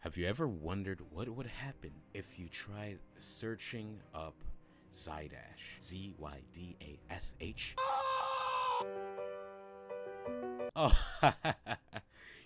Have you ever wondered what would happen if you tried searching up Zydash? Z Y D A S H? Oh,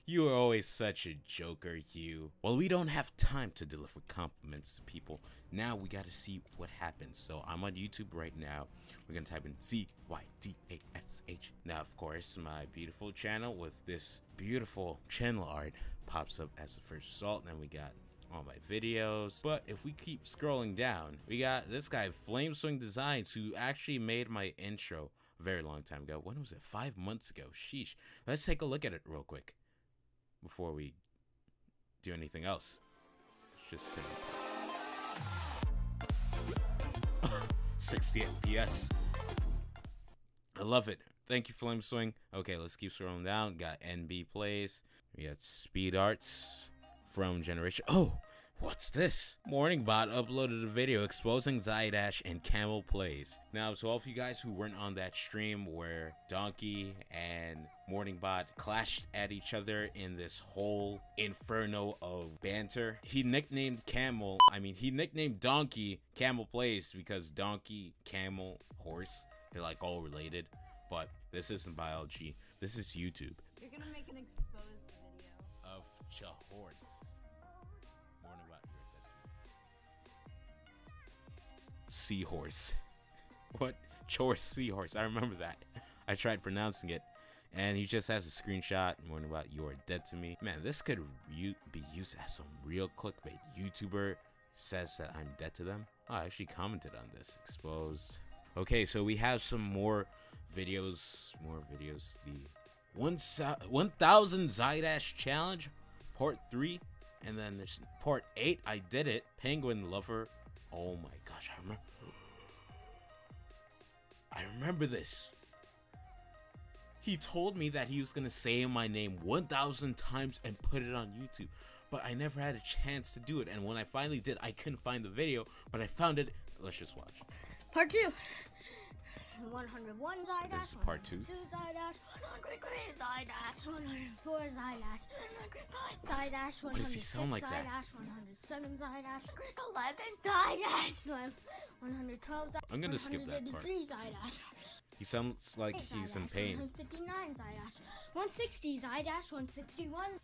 you are always such a joker, you. Well, we don't have time to deliver compliments to people. Now we gotta see what happens. So I'm on YouTube right now. We're gonna type in Z Y D A S H. Now, of course, my beautiful channel with this beautiful channel art pops up as the first result. Then we got all my videos. But if we keep scrolling down, we got this guy, Flame Swing Designs, who actually made my intro very long time ago. When was it? Five months ago. Sheesh. Let's take a look at it real quick before we do anything else. Just say 60 FPS. I love it. Thank you, Flame Swing. Okay, let's keep scrolling down. Got NB Plays. We got Speed Arts from Generation. Oh, what's this? Morningbot uploaded a video exposing Zydash and Camel Plays. Now, to all of you guys who weren't on that stream where Donkey and Morningbot clashed at each other in this whole inferno of banter, he nicknamed Camel, I mean, he nicknamed Donkey Camel Plays because Donkey, Camel, Horse, they're like all related. But this isn't biology. This is YouTube. You're gonna make an exposed video. Of Jahorse. Morningbot Seahorse. What? Chorus Seahorse. I remember that. I tried pronouncing it. And he just has a screenshot. Morningbot you are dead to me. Man, this could be used as some real clickbait. YouTuber says that I'm dead to them. Oh, I actually commented on this. Exposed. Okay, so we have some more videos. More videos. The 1000 Zydash Challenge, Part 3. And then there's Part 8. I did it. Penguin Lover. Oh my gosh, I remember. I remember this. He told me that he was to say my name 1,000 times and put it on YouTube. But I never had a chance to do it. And when I finally did, I couldn't find the video. But I found it. Let's just watch. Part two. 101 Zydash. This is part two. 102 Zydash. 103 Zydash. 104 Zydash. 105 Zydash. Why does he sound like that? Zydash, 107 Zydash. 11 Zydash. 112 Zydash. I'm gonna skip that part. 183 Zydash. He sounds like he's in pain. 159 Zydash. 160 Zydash. 161.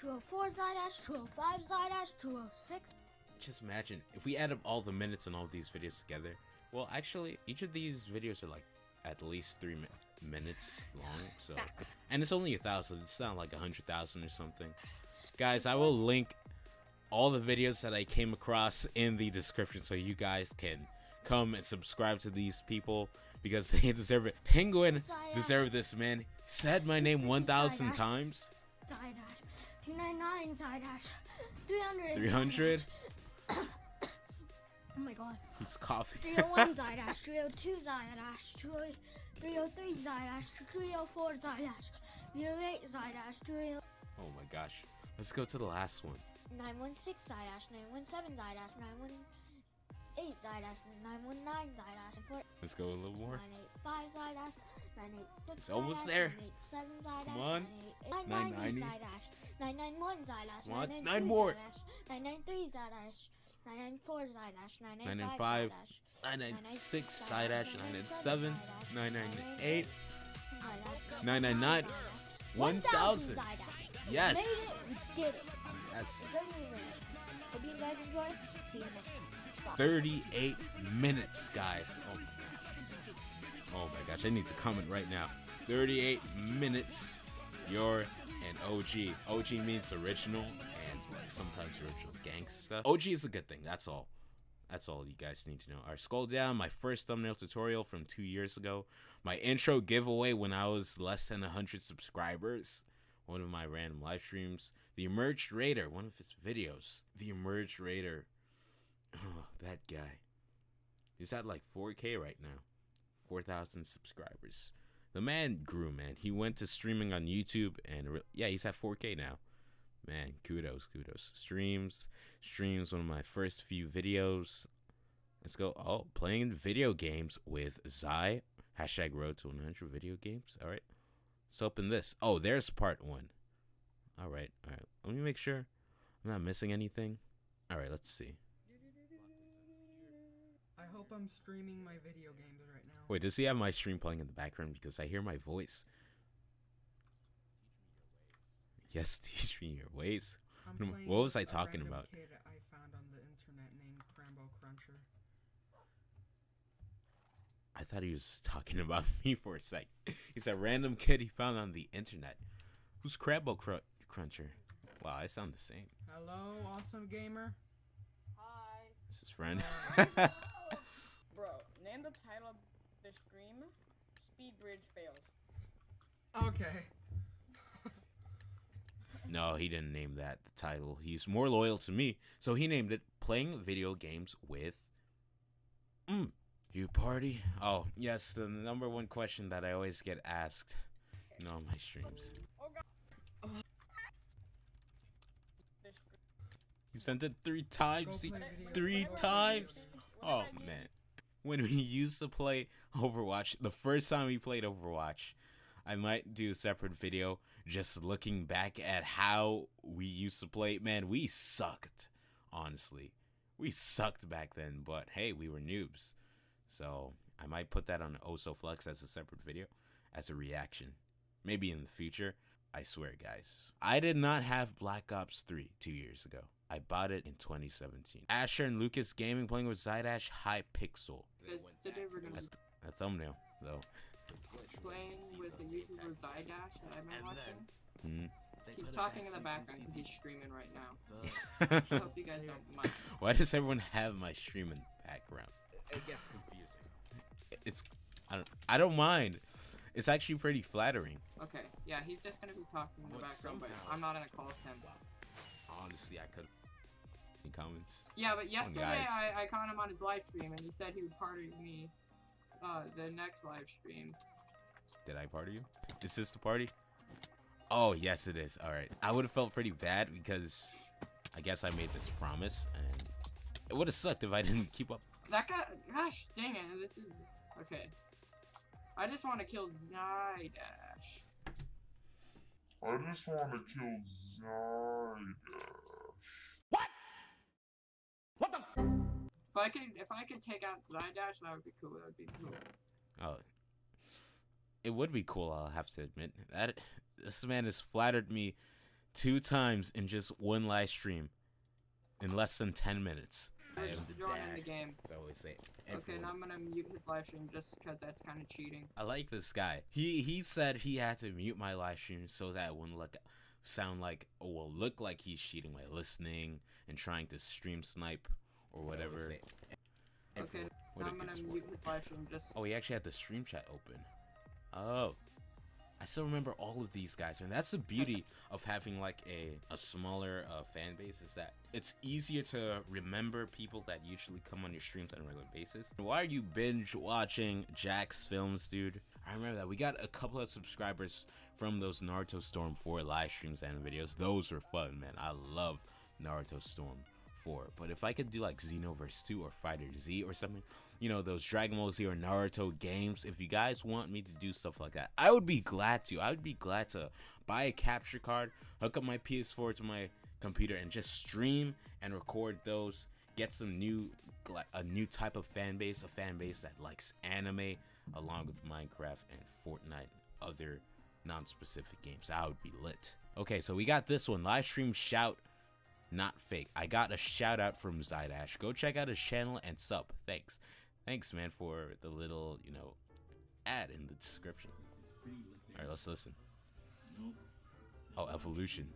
204 Zydash. 205 Zydash. 206. Just imagine if we add up all the minutes in all these videos together. Well, actually, each of these videos are like at least three mi minutes long. So, and it's only a thousand. It's not like a hundred thousand or something. Guys, I will link all the videos that I came across in the description so you guys can come and subscribe to these people because they deserve it. Penguin deserve this, man. Said my name 1,000 times. Zydash. 299 Zydash. 300. 300. Oh my god. He's coughing. 301 Zydash. 302 Zydash. 303 Zydash. 304 Zydash. 308 Zydash. 308 oh my gosh. Let's go to the last one. 916 Zydash. 917 Zydash. 918 Zydash. 919 Zydash. Let's go a little more. 985 Zydash. 986 It's almost there. 987 Zydash. Come on. 990. 990 Zydash. 991 Zydash. 992. Zydash, 993 Zydash. 994 Zydash. 995 995 Zydash. 996 Zydash 997 998 Zydash. 999 1000 Zydash. Yes. Yes. Hope you guys enjoyed. See you next time. 38 minutes, guys. Oh, oh my gosh, I need to comment right now. 38 minutes. You're an OG. OG means original like sometimes original gangsta. Stuff. OG is a good thing. That's all. That's all you guys need to know. Alright, scroll down. My first thumbnail tutorial from two years ago. My intro giveaway when I was less than 100 subscribers. One of my random live streams. The Emerged Raider, one of his videos. The Emerged Raider. Oh, that guy. He's at like 4K right now. 4,000 subscribers. The man grew, man. He went to streaming on YouTube and yeah, he's at 4K now. Man, kudos, kudos. Streams, streams, one of my first few videos. Let's go. Oh, playing video games with Zai. Hashtag road to 100 video games. All right. Let's open this. Oh, there's part one. All right, all right. Let me make sure I'm not missing anything. All right, let's see. I hope I'm streaming my video games right now. Wait, does he have my stream playing in the background because I hear my voice? Yes, teach me your ways. I'm what am- playing what was I with a talking about? Kid I found on the internet named Crambo Cruncher. I thought he was talking about me for a sec. He's a random kid he found on the internet. Who's Crabbo Cr- Cruncher? Wow, I sound the same. Hello, awesome gamer. Hi. This is friend. Bro, name the title of the stream. Speed bridge fails. Okay. No, he didn't name that the title. He's more loyal to me, so he named it "Playing Video Games with." Mm, you party? Oh, yes, the number one question that I always get asked, in all my streams. He sent it three times. He- three times? Oh man. When we used to play Overwatch, the first time we played Overwatch, I might do a separate video just looking back at how we used to play. Man, we sucked, honestly. We sucked back then, but hey, we were noobs. So I might put that on Oso Flex as a separate video, as a reaction. Maybe in the future. I swear, guys. I did not have Black Ops 3 two years ago. I bought it in 2017. Asher and Lucas Gaming playing with Zydash High Pixel. Today we're A thumbnail, though. playing with the YouTuber Zydash that I've been watching. Mhm. He's talking in the background. He's streaming right now. Hope you guys don't mind. Why does everyone have my streaming background? It gets confusing. It's I don't I don't mind. It's actually pretty flattering. Okay, yeah, he's just gonna be talking in the But background, but I'm not gonna call him. Honestly, I could. Any comments? Yeah, but yesterday. I, I caught him on his live stream and he said he would party with me uh, the next live stream. Did I party you? Is this the party? Oh yes, it is. All right. I would have felt pretty bad because I guess I made this promise, and it would have sucked if I didn't keep up. That guy, gosh dang it, this is, okay. I just want to kill Zydash. I just want to kill Zydash. If I could, if I could take out Zydash, that would be cool. That would be cool. Oh, it would be cool. I'll have to admit that this man has flattered me two times in just one live stream in less than ten minutes. I am just the joining dad, the game. as I always say. Okay, Everyone. now I'm gonna mute his live stream just because that's kind of cheating. I like this guy. He he said he had to mute my live stream so that it wouldn't look sound like oh, or will look like he's cheating by listening and trying to stream snipe or whatever. Okay, What now a I'm gonna mute his live stream just. Oh, he actually had the stream chat open. Oh. I still remember all of these guys, and that's the beauty of having like a, a smaller uh, fan base is that it's easier to remember people that usually come on your streams on a regular basis. Why are you binge watching Jack's films, dude? I remember that we got a couple of subscribers from those Naruto Storm 4 live streams and videos. Those were fun, man. I love Naruto Storm 4. But if I could do like Xenoverse 2 or Fighter Z or something, you know, those Dragon Ball Z or Naruto games, if you guys want me to do stuff like that, I would be glad to. I would be glad to buy a capture card, hook up my PS4 to my computer, and just stream and record those. Get some new, a new type of fan base, a fan base that likes anime, along with Minecraft and Fortnite, other non-specific games. I would be lit. Okay, so we got this one, live stream shout not fake. I got a shout out from Zydash. Go check out his channel and sub. Thanks. Thanks, man, for the little, you know, ad in the description. All right, let's listen. Oh, evolution.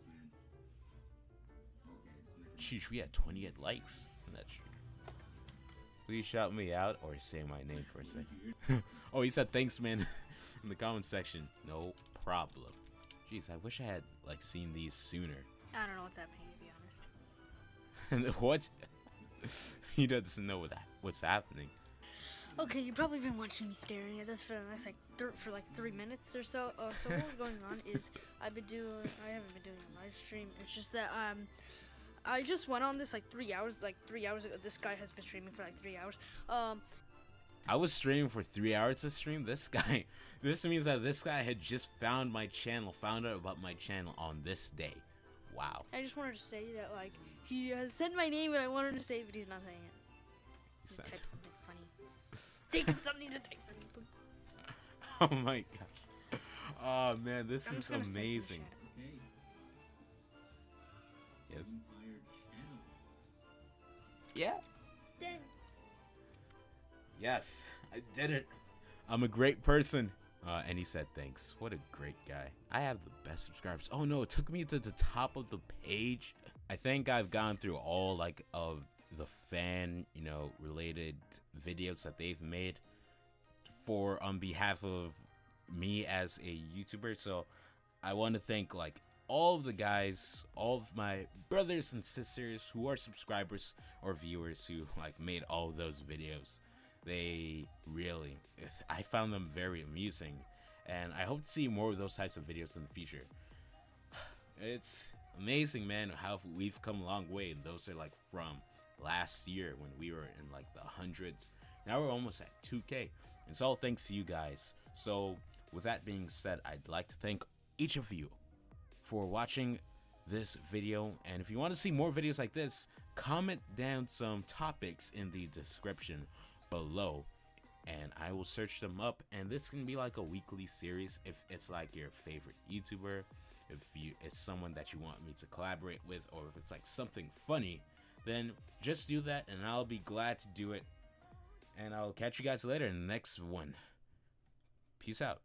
Sheesh, we had 28 likes on that stream. Please shout me out or say my name for a second. oh, he said thanks, man, in the comment section. No problem. Jeez, I wish I had like seen these sooner. I don't know what's happening to be honest. What? he doesn't know what what's happening. Okay, you've probably been watching me staring at this for the next like for like three minutes or so. Uh, so what's going on is I've been doing I haven't been doing a live stream. It's just that um I just went on this like three hours like three hours ago. This guy has been streaming for like three hours. Um I was streaming for three hours to stream. This guy, this means that this guy had just found my channel, found out about my channel on this day. Wow. I just wanted to say that like he has said my name and I wanted to say it, but he's not saying it. He's Just not- type something funny. Think of something to type. funny. Oh my god. Oh man, this I'm is just gonna send you a amazing. Okay. Yes. Yeah. Thanks. Yes, I did it. I'm a great person. Uh, and he said thanks. What a great guy. I have the best subscribers. Oh no, it took me to the top of the page. I think I've gone through all like of the fan, you know, related videos that they've made for on behalf of me as a YouTuber. So I want to thank like all of the guys, all of my brothers and sisters who are subscribers or viewers who like made all those videos. They really, I found them very amusing, and I hope to see more of those types of videos in the future. It's amazing, man, how we've come a long way. Those are like from last year when we were in like the hundreds. Now we're almost at 2K. And it's all thanks to you guys. So, with that being said, I'd like to thank each of you for watching this video. And if you want to see more videos like this, comment down some topics in the description below and I will search them up. And this can be like a weekly series if it's like your favorite YouTuber, if you it's someone that you want me to collaborate with, or if it's like something funny, then just do that and I'll be glad to do it. And I'll catch you guys later in the next one. Peace out.